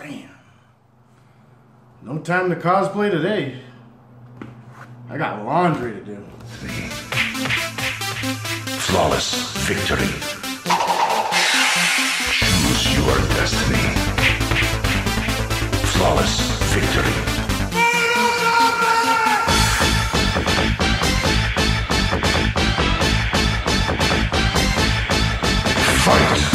Bam. No time to cosplay today. I got laundry to do. Flawless victory. Choose your destiny. Flawless victory. fight.